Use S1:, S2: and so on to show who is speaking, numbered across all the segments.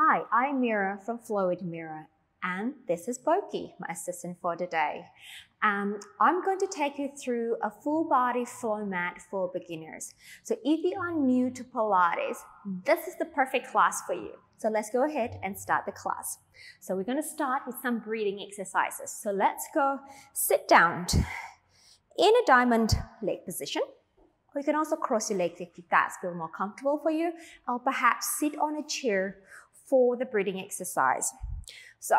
S1: Hi, I'm Mira from with Mira, and this is Boki, my assistant for today. Um, I'm going to take you through a full body flow mat for beginners. So if you are new to Pilates, this is the perfect class for you. So let's go ahead and start the class. So we're going to start with some breathing exercises. So let's go sit down in a diamond leg position. Or you can also cross your legs if that's feel more comfortable for you. Or perhaps sit on a chair for the breathing exercise. So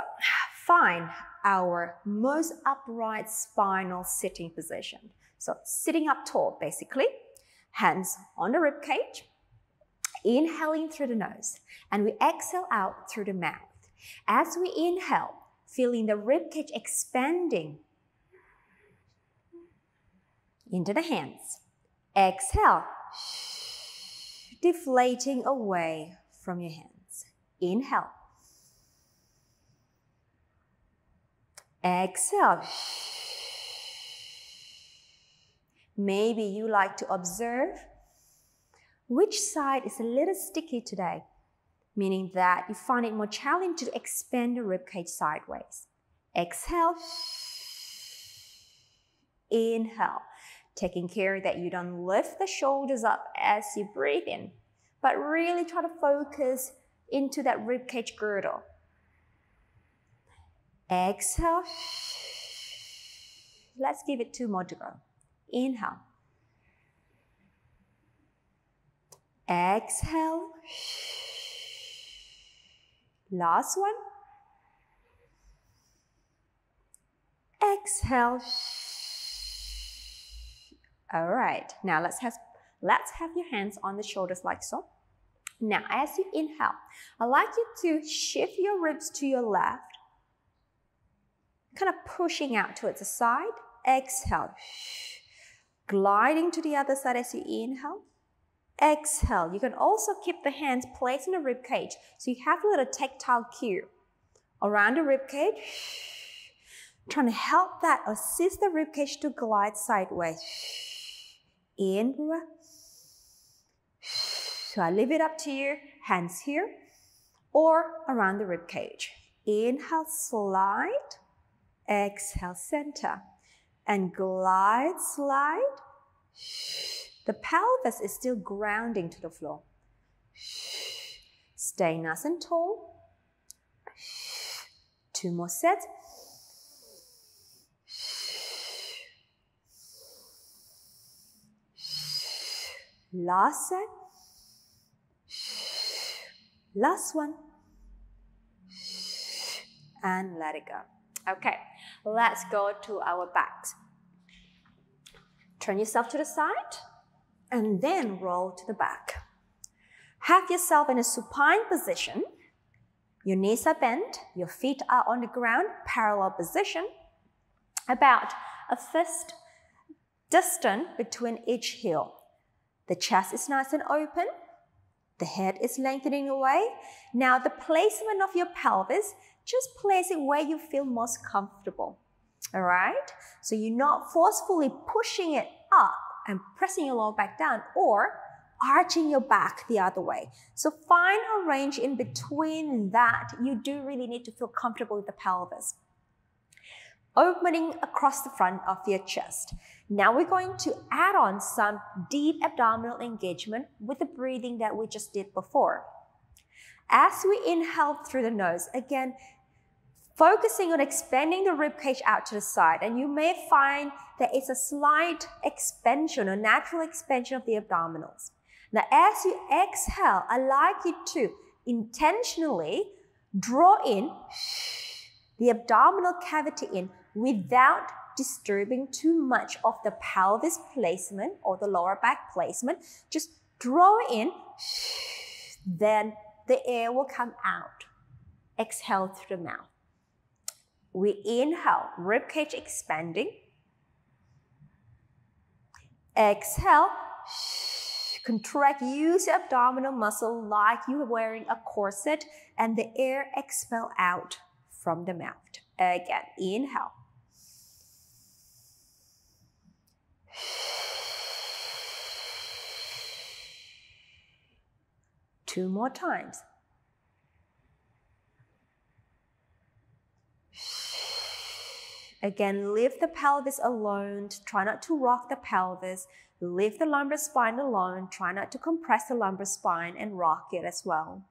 S1: find our most upright spinal sitting position. So sitting up tall, basically, hands on the rib cage, inhaling through the nose, and we exhale out through the mouth. As we inhale, feeling the rib cage expanding into the hands. Exhale, deflating away from your hands. Inhale. Exhale. Maybe you like to observe which side is a little sticky today, meaning that you find it more challenging to expand the ribcage sideways. Exhale. Inhale, taking care that you don't lift the shoulders up as you breathe in, but really try to focus into that ribcage girdle. Exhale. Let's give it two more to go. Inhale. Exhale. Last one. Exhale. All right. Now let's have let's have your hands on the shoulders like so. Now, as you inhale, I'd like you to shift your ribs to your left kind of pushing out towards the side. Exhale. Gliding to the other side as you inhale. Exhale. You can also keep the hands placed in the rib cage. So you have a little tactile cue around the rib cage. Trying to help that assist the rib cage to glide sideways. In. So I leave it up to you. Hands here or around the rib cage. Inhale, slide. Exhale, center. And glide, slide. The pelvis is still grounding to the floor. Stay nice and tall. Two more sets. Last set. Last one. And let it go. Okay, let's go to our backs. Turn yourself to the side and then roll to the back. Have yourself in a supine position. Your knees are bent, your feet are on the ground, parallel position. About a fist distance between each heel. The chest is nice and open. The head is lengthening away. Now the placement of your pelvis just place it where you feel most comfortable. All right? So you're not forcefully pushing it up and pressing your lower back down or arching your back the other way. So find a range in between that. You do really need to feel comfortable with the pelvis. Opening across the front of your chest. Now we're going to add on some deep abdominal engagement with the breathing that we just did before. As we inhale through the nose, again, focusing on expanding the rib cage out to the side. And you may find that it's a slight expansion a natural expansion of the abdominals. Now, as you exhale, I like you to intentionally draw in the abdominal cavity in without disturbing too much of the pelvis placement or the lower back placement. Just draw in, then the air will come out. Exhale through the mouth. We inhale, ribcage expanding. Exhale, contract, use your abdominal muscle like you are wearing a corset and the air expel out from the mouth. Again, inhale. Two more times. Again, leave the pelvis alone. Try not to rock the pelvis. Leave the lumbar spine alone. Try not to compress the lumbar spine and rock it as well.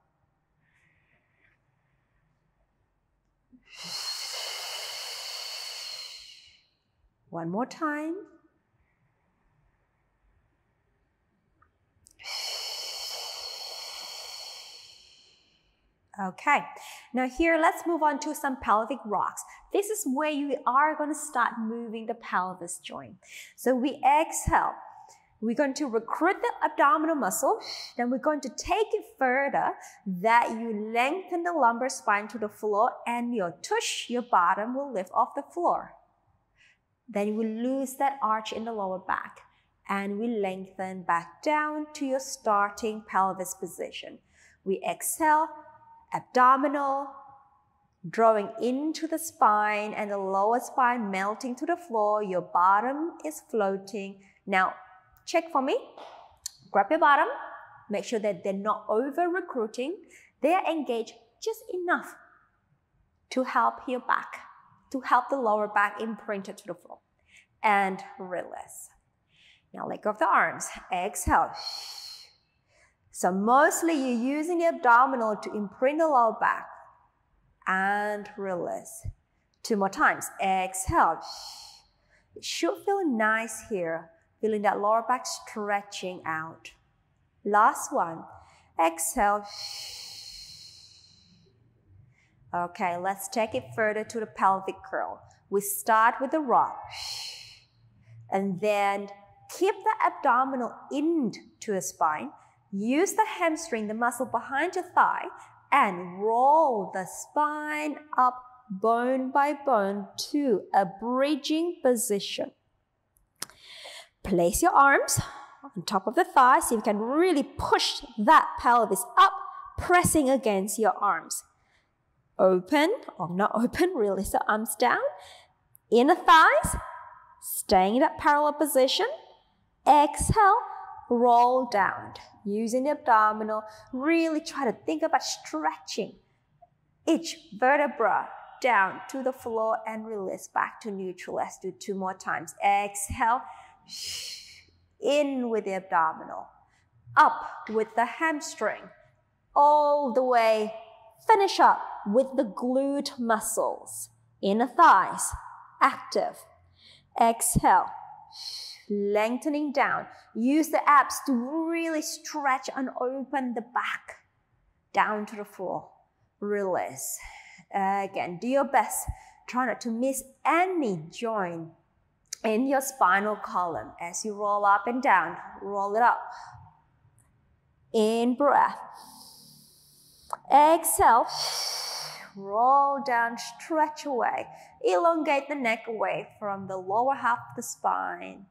S1: One more time. Okay, now here let's move on to some pelvic rocks. This is where you are going to start moving the pelvis joint. So we exhale. We're going to recruit the abdominal muscle. Then we're going to take it further that you lengthen the lumbar spine to the floor and your tush, your bottom will lift off the floor. Then you will lose that arch in the lower back and we lengthen back down to your starting pelvis position. We exhale, abdominal, drawing into the spine and the lower spine melting to the floor. Your bottom is floating. Now, check for me. Grab your bottom. Make sure that they're not over recruiting. They are engaged just enough to help your back, to help the lower back imprinted to the floor. And release. Now let go of the arms. Exhale. So mostly you're using the abdominal to imprint the lower back and release. Two more times. Exhale. It should feel nice here, feeling that lower back stretching out. Last one. Exhale. Okay, let's take it further to the pelvic curl. We start with the rock. And then keep the abdominal into the spine Use the hamstring, the muscle behind your thigh, and roll the spine up bone by bone to a bridging position. Place your arms on top of the thighs so you can really push that pelvis up, pressing against your arms. Open or not open, release the arms down. Inner thighs, staying in that parallel position. Exhale, roll down using the abdominal. Really try to think about stretching each vertebra down to the floor and release back to neutral. Let's do two more times. Exhale, in with the abdominal, up with the hamstring, all the way. Finish up with the glute muscles, inner thighs, active. Exhale lengthening down. Use the abs to really stretch and open the back down to the floor. Release. Again, do your best. Try not to miss any joint in your spinal column as you roll up and down. Roll it up. In breath. Exhale. Roll down, stretch away. Elongate the neck away from the lower half of the spine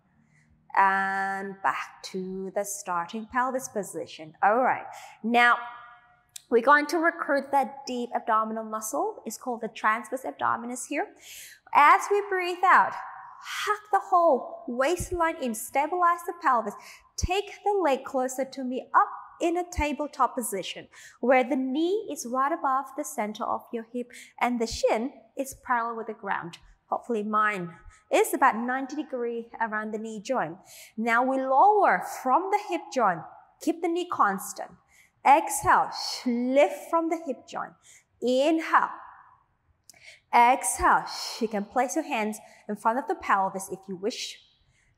S1: and back to the starting pelvis position. All right, now we're going to recruit that deep abdominal muscle. It's called the transverse abdominis here. As we breathe out, hack the whole waistline in, stabilize the pelvis. Take the leg closer to me up in a tabletop position where the knee is right above the center of your hip and the shin is parallel with the ground. Hopefully mine is about 90 degree around the knee joint. Now we lower from the hip joint. Keep the knee constant. Exhale, lift from the hip joint. Inhale. Exhale. You can place your hands in front of the pelvis if you wish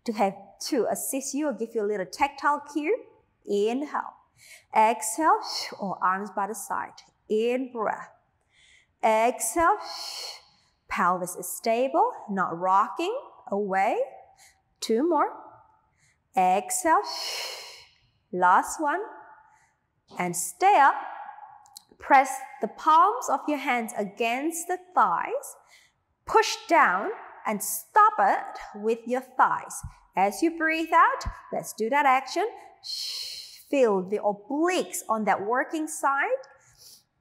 S1: to have to assist you or give you a little tactile cue. Inhale. Exhale, or arms by the side. In breath. Exhale. Pelvis is stable, not rocking away. Two more. Exhale. Last one. And stay up. Press the palms of your hands against the thighs. Push down and stop it with your thighs. As you breathe out, let's do that action. Feel the obliques on that working side,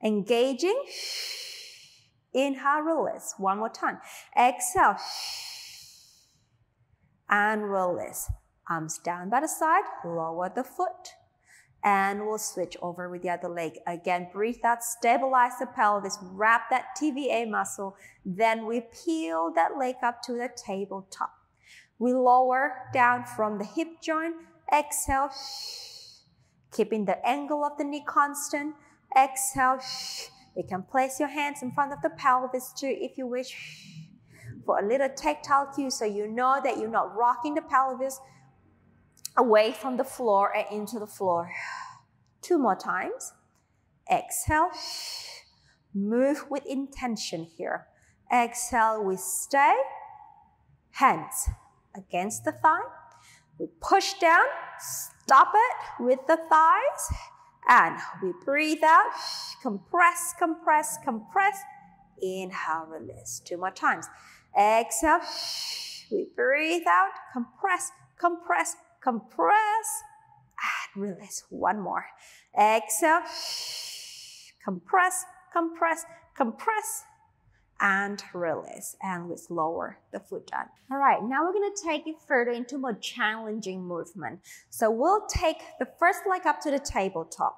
S1: engaging. Inhale, release. One more time. Exhale. And release. Arms down by the side. Lower the foot. and we'll switch over with the other leg. Again, breathe out, stabilize the pelvis, wrap that TVA muscle. Then we peel that leg up to the tabletop. We lower down from the hip joint. Exhale, keeping the angle of the knee constant. Exhale, you can place your hands in front of the pelvis too if you wish for a little tactile cue so you know that you're not rocking the pelvis away from the floor and into the floor. Two more times. Exhale. Move with intention here. Exhale, we stay. Hands against the thigh. We push down, stop it with the thighs, and we breathe out. Compress, compress, compress. Inhale, release. Two more times. Exhale. We breathe out, compress, compress, compress, and release. One more. Exhale, compress, compress, compress, and release. And let's lower the foot down. All right, now we're gonna take it further into more challenging movement. So we'll take the first leg up to the tabletop.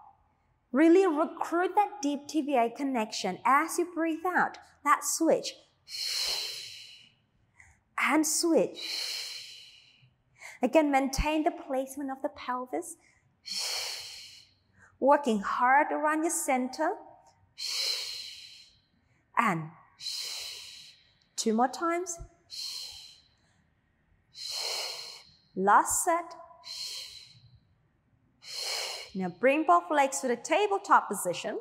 S1: Really recruit that deep TVA connection as you breathe out. That switch. And switch Again, maintain the placement of the pelvis. Working hard around your center. And two more times. Last set. Now bring both legs to the tabletop position.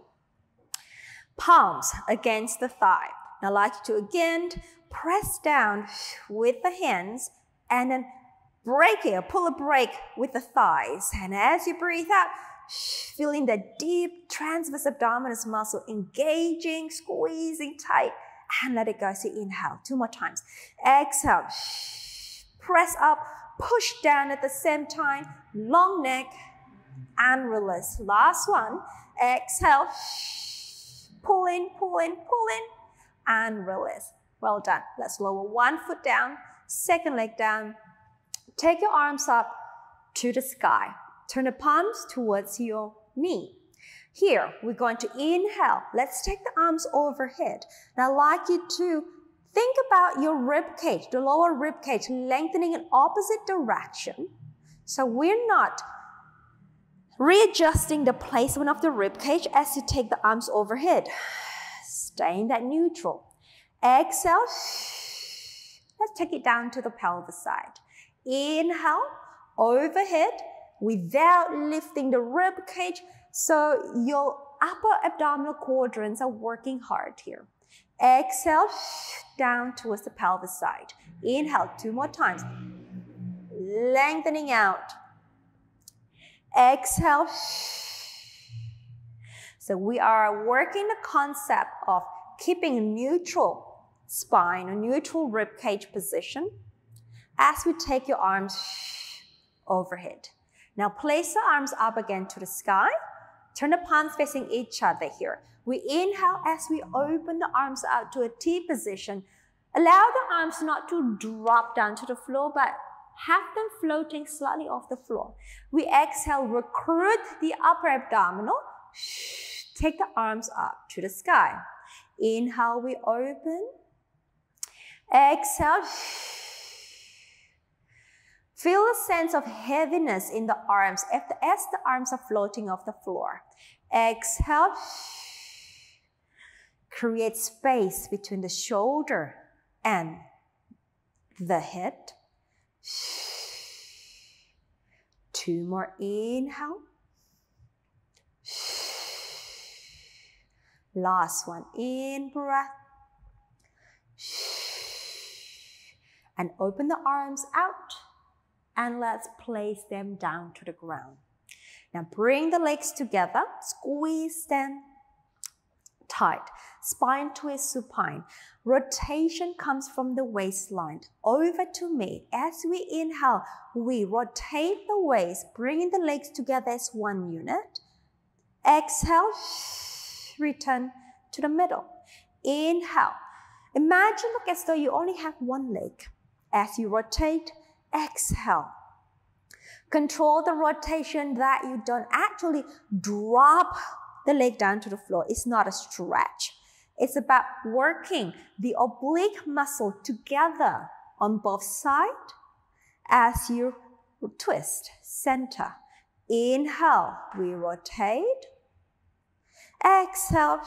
S1: Palms against the thigh. Now I'd like to again press down with the hands and then Break here, pull a break with the thighs. And as you breathe out, feeling the deep transverse abdominis muscle engaging, squeezing tight, and let it go. So inhale, two more times. Exhale, press up, push down at the same time, long neck, and release. Last one, exhale, pull in, pull in, pull in, and release. Well done. Let's lower one foot down, second leg down, Take your arms up to the sky. Turn the palms towards your knee. Here, we're going to inhale. Let's take the arms overhead. Now, I'd like you to think about your rib cage, the lower rib cage, lengthening in opposite direction. So we're not readjusting the placement of the rib cage as you take the arms overhead. Stay in that neutral. Exhale. Let's take it down to the pelvis side. Inhale, overhead without lifting the rib cage. So your upper abdominal quadrants are working hard here. Exhale, down towards the pelvis side. Inhale, two more times. Lengthening out. Exhale. So we are working the concept of keeping a neutral spine, a neutral rib cage position as we take your arms overhead. Now place the arms up again to the sky. Turn the palms facing each other here. We inhale as we open the arms out to a T position. Allow the arms not to drop down to the floor, but have them floating slightly off the floor. We exhale, recruit the upper abdominal. Take the arms up to the sky. Inhale, we open. Exhale. Feel a sense of heaviness in the arms as the arms are floating off the floor. Exhale. Create space between the shoulder and the head. Two more inhale. Last one in breath. And open the arms out and let's place them down to the ground. Now bring the legs together, squeeze them tight. Spine twist supine. Rotation comes from the waistline over to me. As we inhale, we rotate the waist, bringing the legs together as one unit. Exhale, return to the middle. Inhale. Imagine look as though you only have one leg. As you rotate, exhale. Control the rotation that you don't actually drop the leg down to the floor. It's not a stretch. It's about working the oblique muscle together on both sides as you twist center. Inhale, we rotate. Exhale.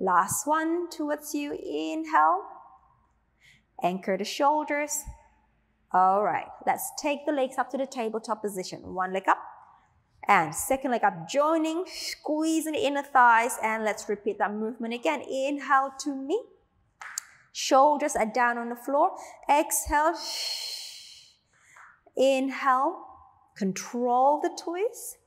S1: Last one towards you. Inhale. Anchor the shoulders. All right, let's take the legs up to the tabletop position. One leg up and second leg up, joining, squeezing the inner thighs. And let's repeat that movement again. Inhale to me. Shoulders are down on the floor. Exhale. Inhale. Control the twist.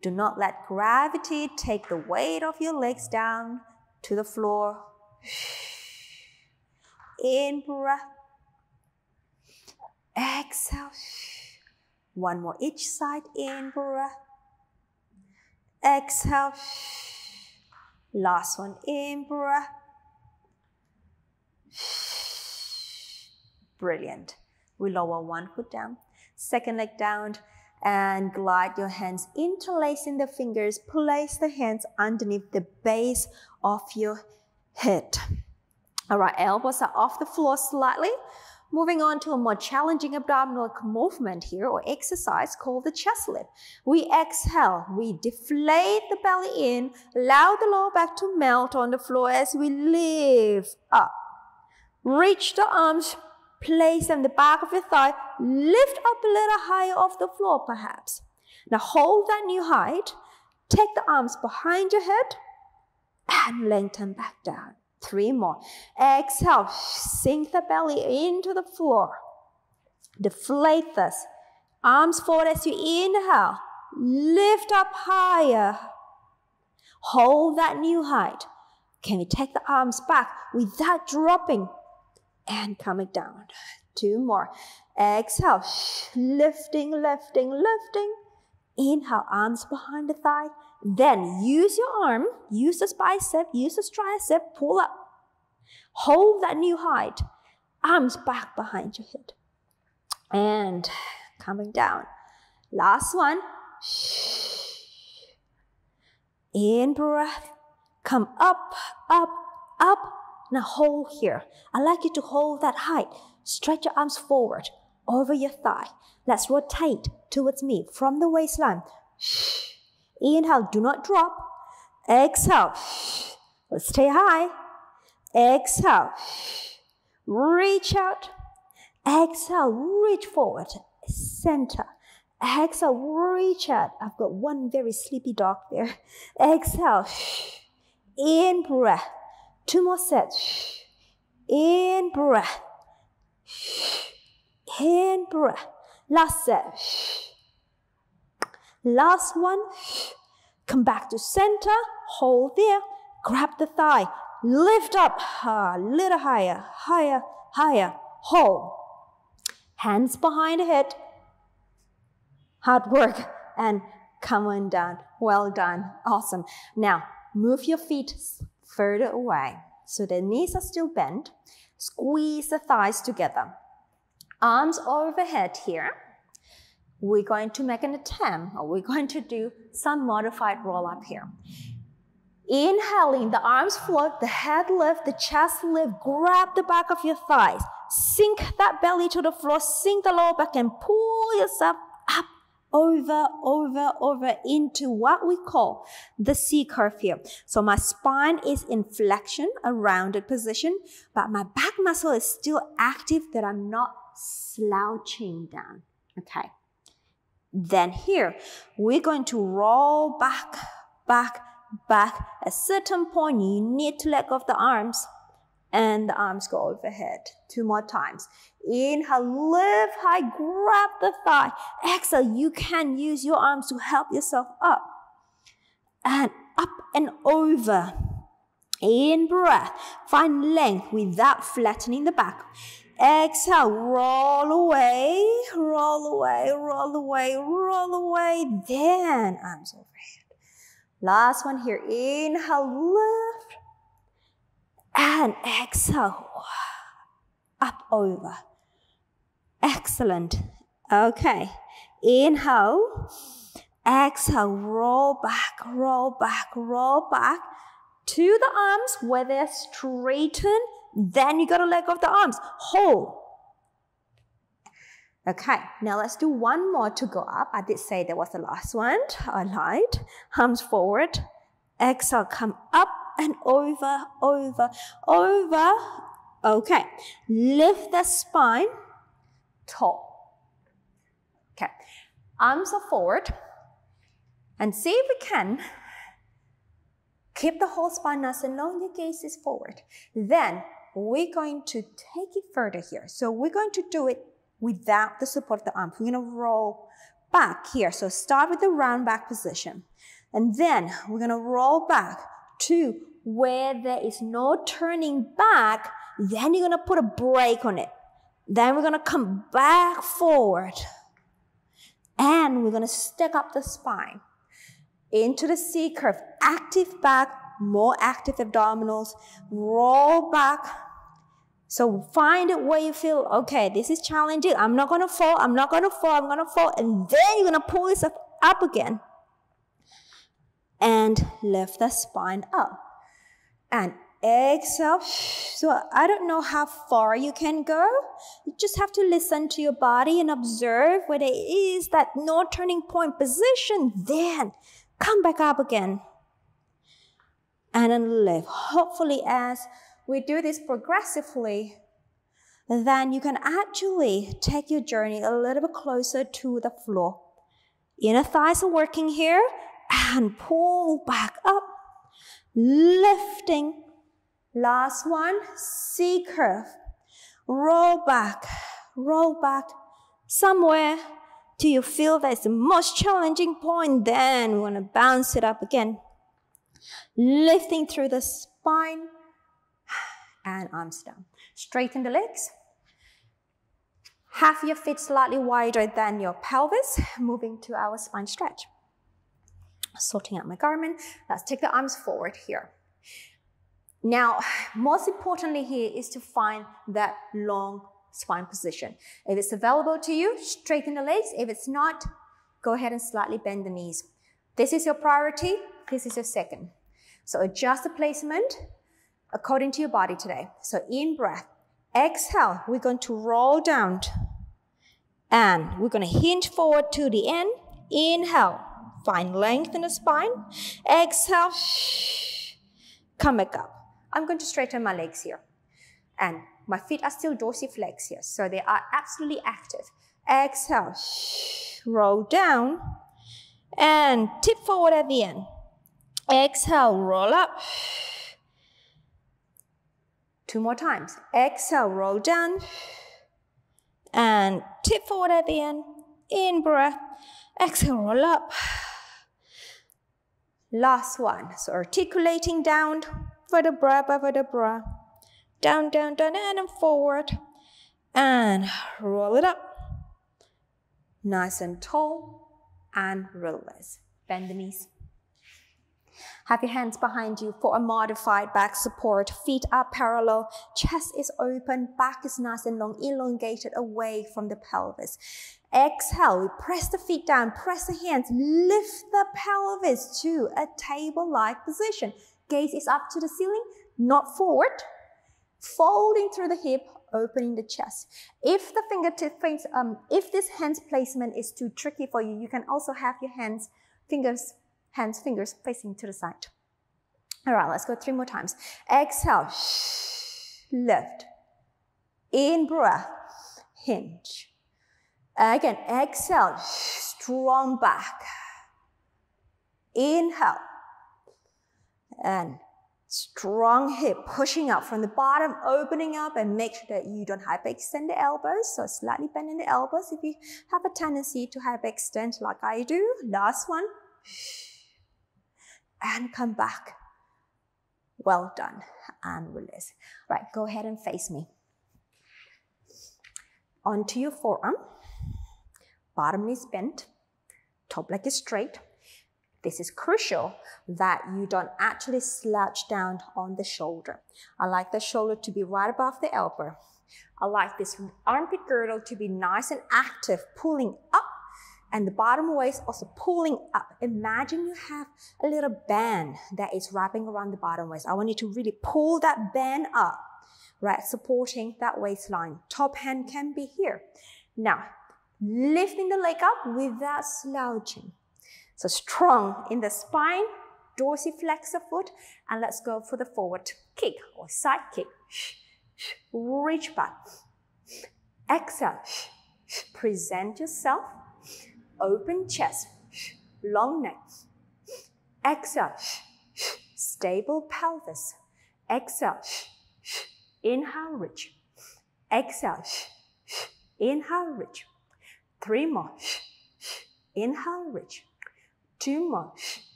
S1: Do not let gravity take the weight of your legs down to the floor. In breath. Exhale. One more each side. In breath. Exhale. Last one. In breath. Brilliant. We lower one foot down. Second leg down and glide your hands interlacing the fingers. Place the hands underneath the base of your head. All right, elbows are off the floor slightly. Moving on to a more challenging abdominal movement here or exercise called the chest lift. We exhale, we deflate the belly in, allow the lower back to melt on the floor as we lift up. Reach the arms, place them the back of your thigh, lift up a little higher off the floor perhaps. Now hold that new height, take the arms behind your head and lengthen back down. Three more. Exhale, sink the belly into the floor. Deflate this. Arms forward as you inhale. Lift up higher. Hold that new height. Can you take the arms back without dropping and coming down? Two more. Exhale, lifting, lifting, lifting. Inhale, arms behind the thigh. Then use your arm, use the bicep, use the tricep, pull up. Hold that new height. Arms back behind your head. And coming down. Last one. In breath. Come up, up, up. Now hold here. I'd like you to hold that height. Stretch your arms forward over your thigh. Let's rotate towards me from the waistline. Inhale, do not drop. Exhale. Stay high. Exhale. Reach out. Exhale, reach forward. Center. Exhale, reach out. I've got one very sleepy dog there. Exhale. In breath. Two more sets. In breath. In breath. Last set. Last one. Come back to center. Hold there. Grab the thigh. Lift up. A little higher. Higher. Higher. Hold. Hands behind the head. Hard work. And come on down. Well done. Awesome. Now, move your feet further away. So the knees are still bent. Squeeze the thighs together. Arms overhead here we're going to make an attempt, or we're going to do some modified roll up here. Inhaling, the arms float, the head lift, the chest lift, grab the back of your thighs, sink that belly to the floor, sink the lower back, and pull yourself up, over, over, over into what we call the C curve here. So my spine is in flexion, a rounded position, but my back muscle is still active that I'm not slouching down. Okay. Then here, we're going to roll back, back, back. At a certain point, you need to let go of the arms and the arms go overhead. Two more times. Inhale, lift high, grab the thigh. Exhale, you can use your arms to help yourself up. And up and over. In breath, find length without flattening the back. Exhale, roll away, roll away, roll away, roll away. Then arms overhead. Last one here. Inhale, lift. And exhale, up over. Excellent. Okay. Inhale. Exhale. Roll back, roll back, roll back to the arms where they're straightened. Then you gotta let go of the arms. Hold. Okay, now let's do one more to go up. I did say that was the last one. I lied. Arms forward. Exhale, come up and over, over, over. Okay, lift the spine tall. Okay, arms are forward. And see if we can keep the whole spine nice and long, your gaze is forward. Then we're going to take it further here. So we're going to do it without the support of the arms. We're going to roll back here. So start with the round back position. And then we're going to roll back to where there is no turning back. Then you're going to put a brake on it. Then we're going to come back forward. And we're going to stick up the spine into the C curve. Active back, more active abdominals. Roll back. So find it where you feel, okay, this is challenging. I'm not to fall. I'm not to fall. I'm to fall. And then you're to pull yourself up again. And lift the spine up. And exhale. So I don't know how far you can go. You just have to listen to your body and observe where there is that no turning point position. Then come back up again. And then lift. Hopefully, as we do this progressively, then you can actually take your journey a little bit closer to the floor. Inner thighs are working here and pull back up, lifting Last one, C curve. Roll back, roll back somewhere till you feel that's the most challenging point. Then we want to bounce it up again. Lifting through the spine and arms down. Straighten the legs. Have your feet slightly wider than your pelvis, moving to our spine stretch. Sorting out my garment. Let's take the arms forward here. Now, most importantly here is to find that long spine position. If it's available to you, straighten the legs. If it's not, go ahead and slightly bend the knees. This is your priority. This is your second. So adjust the placement according to your body today. So in breath, exhale, we're going to roll down and we're going to hinge forward to the end. Inhale, find length in the spine. Exhale, come back up. I'm going to straighten my legs here. And my feet are still dorsiflex here, so they are absolutely active. Exhale, roll down, and tip forward at the end. Exhale, roll up. Two more times. Exhale, roll down, and tip forward at the end. In breath. Exhale, roll up. Last one. So articulating down, vertebra by vertebra. Down, down, down, and forward. And roll it up. Nice and tall. And release. Bend the knees. Have your hands behind you for a modified back support. Feet are parallel, chest is open, back is nice and long, elongated away from the pelvis. Exhale, we press the feet down, press the hands, lift the pelvis to a table-like position. Gaze is up to the ceiling, not forward. Folding through the hip, opening the chest. If the fingertip face, um, if this hands placement is too tricky for you, you can also have your hands, fingers, hands, fingers facing to the side. All right, let's go three more times. Exhale, lift. In breath, hinge. Again, exhale, strong back. Inhale, and strong hip pushing up from the bottom, opening up and make sure that you don't hyperextend the elbows. So slightly bending the elbows if you have a tendency to hyperextend like I do. Last one. And come back. Well done. And release. Right, go ahead and face me. Onto your forearm. Bottom knee is bent. Top leg is straight. This is crucial that you don't actually slouch down on the shoulder. I like the shoulder to be right above the elbow. I like this armpit girdle to be nice and active, pulling up and the bottom waist also pulling up. Imagine you have a little band that is wrapping around the bottom waist. I want you to really pull that band up, right? Supporting that waistline. Top hand can be here. Now, lifting the leg up without slouching. So strong in the spine, dorsiflex the foot, and let's go for the forward kick or side kick. Reach back. Exhale. Present yourself open chest, long neck. Exhale, stable pelvis. Exhale, inhale, reach. Exhale, inhale, reach. Three more. Inhale, reach. Two more.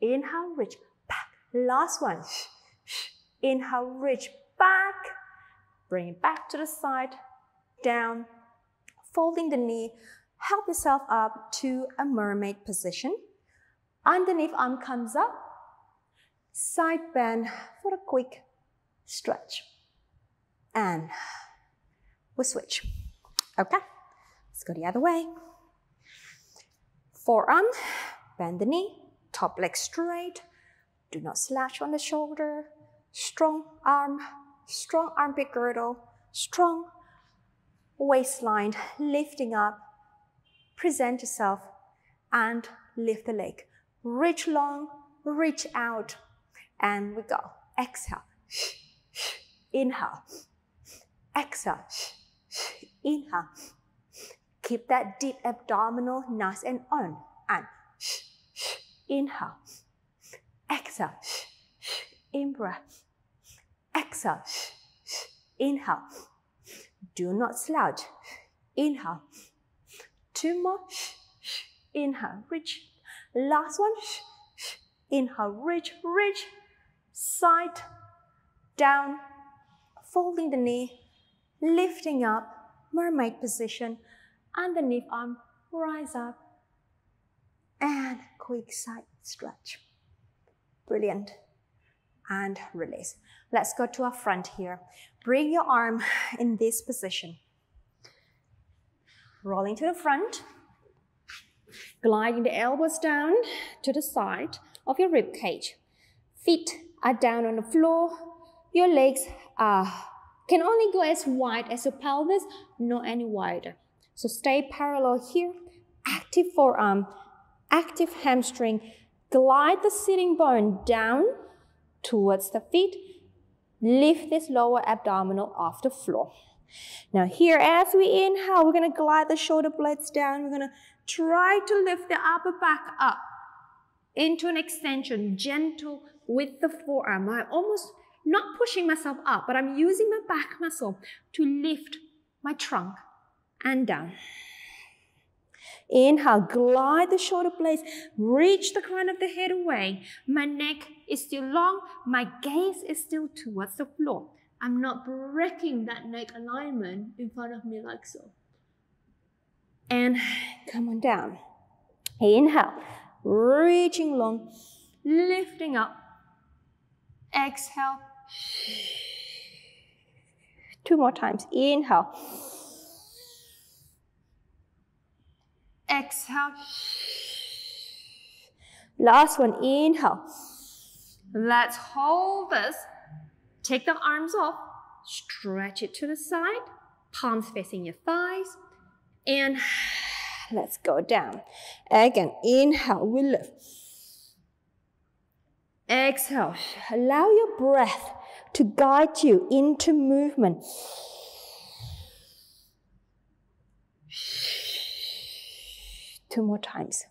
S1: Inhale, reach. Back. Last one. Inhale, reach. Back. Bring it back to the side. Down. Folding the knee help yourself up to a mermaid position. Underneath arm comes up, side bend for a quick stretch. And we'll switch. Okay, let's go the other way. Forearm, bend the knee, top leg straight. Do not slouch on the shoulder. Strong arm, strong armpit girdle, strong waistline lifting up present yourself and lift the leg. Reach long, reach out, and we go. Exhale, inhale, exhale, inhale. Keep that deep abdominal nice and on, and inhale, exhale, in breath, exhale, inhale. Do not slouch. Inhale, Two more. Inhale, reach. Last one. Inhale, reach, reach. Side, down. Folding the knee. Lifting up. Mermaid position. Underneath arm, rise up. And quick side stretch. Brilliant. And release. Let's go to our front here. Bring your arm in this position rolling to the front, gliding the elbows down to the side of your rib cage. Feet are down on the floor. Your legs are, can only go as wide as your pelvis, not any wider. So stay parallel here. Active forearm, active hamstring. Glide the sitting bone down towards the feet. Lift this lower abdominal off the floor. Now here, as we inhale, we're going to glide the shoulder blades down. We're going to try to lift the upper back up into an extension, gentle with the forearm. I'm almost not pushing myself up, but I'm using my back muscle to lift my trunk and down. Inhale, glide the shoulder blades, reach the crown of the head away. My neck is still long, my gaze is still towards the floor. I'm not breaking that neck alignment in front of me like so. And come on down. Inhale, reaching long, lifting up. Exhale. Two more times. Inhale. Exhale. Last one. Inhale. Let's hold this Take the arms off, stretch it to the side, palms facing your thighs, and let's go down. Again, inhale, we lift. Exhale, allow your breath to guide you into movement. Two more times.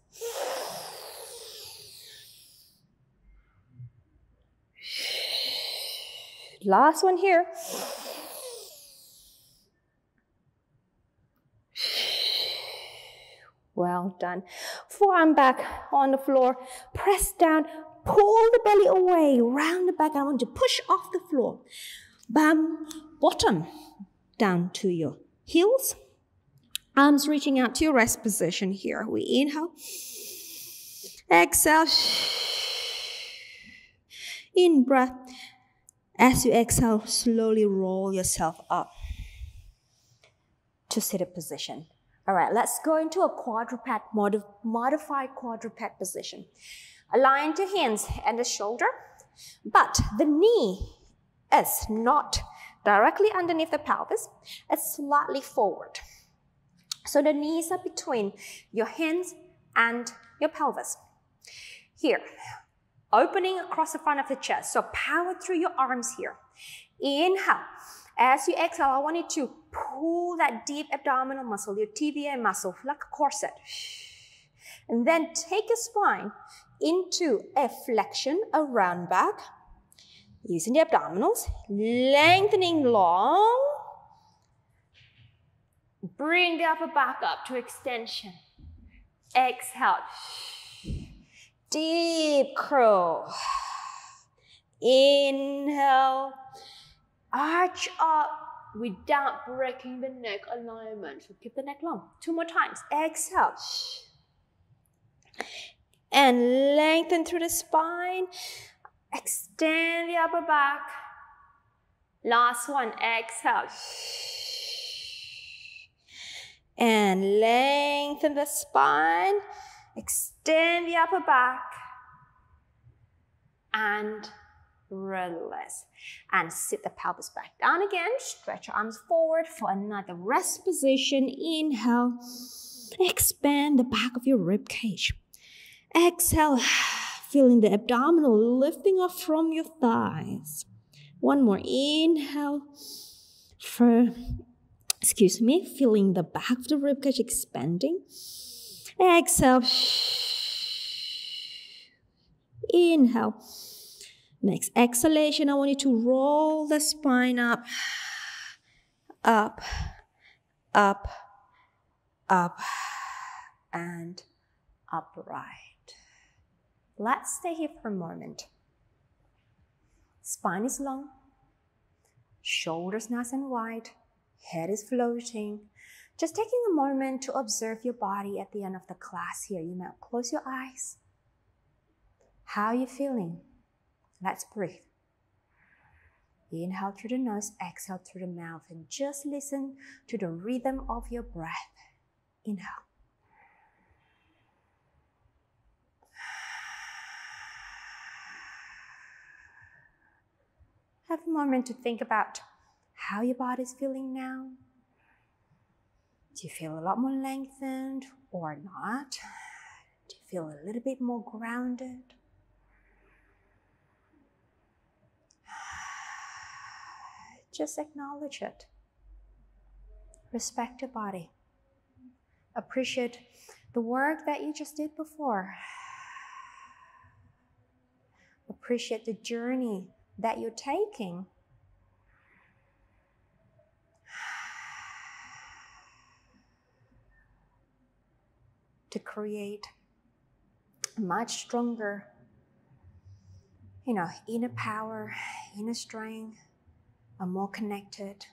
S1: Last one here. Well done. Forearm back on the floor. Press down. Pull the belly away. Round the back. I want to push off the floor. Bam. Bottom down to your heels. Arms reaching out to your rest position here. We inhale. Exhale. In breath. As you exhale, slowly roll yourself up. to seated position. All right, let's go into a quadruped, modified quadruped position. Align the hands and the shoulder, but the knee is not directly underneath the pelvis, it's slightly forward. So the knees are between your hands and your pelvis. Here, opening across the front of the chest. So power through your arms here. Inhale. As you exhale, I want you to pull that deep abdominal muscle, your TVA muscle, like a corset. And then take your spine into a flexion around back, using the abdominals, lengthening long. Bring the upper back up to extension. Exhale. Deep curl. Inhale. Arch up without breaking the neck alignment. So keep the neck long. Two more times. Exhale. And lengthen through the spine. Extend the upper back. Last one. Exhale. And lengthen the spine. Extend the upper back. And release. And sit the pelvis back down again. Stretch your arms forward for another rest position. Inhale. Expand the back of your rib cage. Exhale, feeling the abdominal lifting off from your thighs. One more inhale. For, excuse me, feeling the back of the rib cage expanding. Exhale. Inhale. Next exhalation, I want you to roll the spine up, up, up, up, and upright. Let's stay here for a moment. Spine is long, shoulders nice and wide, head is floating. Just taking a moment to observe your body at the end of the class here. You might close your eyes. How are you feeling? Let's breathe. Inhale through the nose, exhale through the mouth, and just listen to the rhythm of your breath. Inhale. Have a moment to think about how your body is feeling now. Do you feel a lot more lengthened or not? Do you feel a little bit more grounded? Just acknowledge it. Respect your body. Appreciate the work that you just did before. Appreciate the journey that you're taking. To create much stronger, you know, inner power, inner strength, a more connected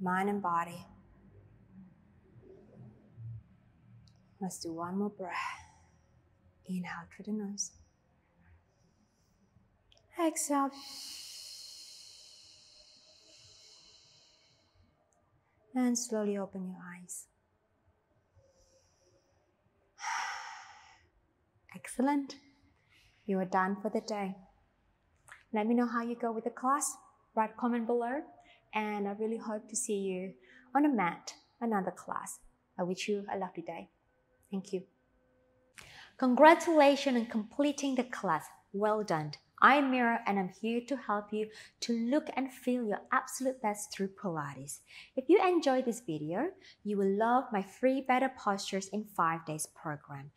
S1: mind and body. Let's do one more breath. Inhale through the nose. Exhale. And slowly open your eyes. Excellent. You are done for the day. Let me know how you go with the class write comment below. And I really hope to see you on a mat, another class. I wish you a lovely day. Thank you. Congratulations on completing the class. Well done. I'm Mira and I'm here to help you to look and feel your absolute best through Pilates. If you enjoyed this video, you will love my free Better Postures in 5 Days program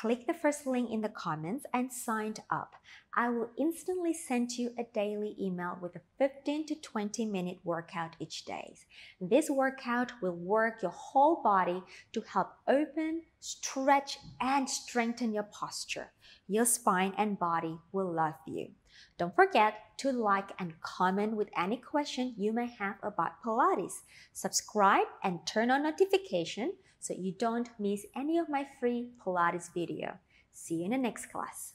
S1: click the first link in the comments and signed up. I will instantly send you a daily email with a 15 to 20 minute workout each day. This workout will work your whole body to help open, stretch, and strengthen your posture. Your spine and body will love you. Don't forget to like and comment with any question you may have about Pilates. Subscribe and turn on notification so you don't miss any of my free Pilates video. See you in the next class.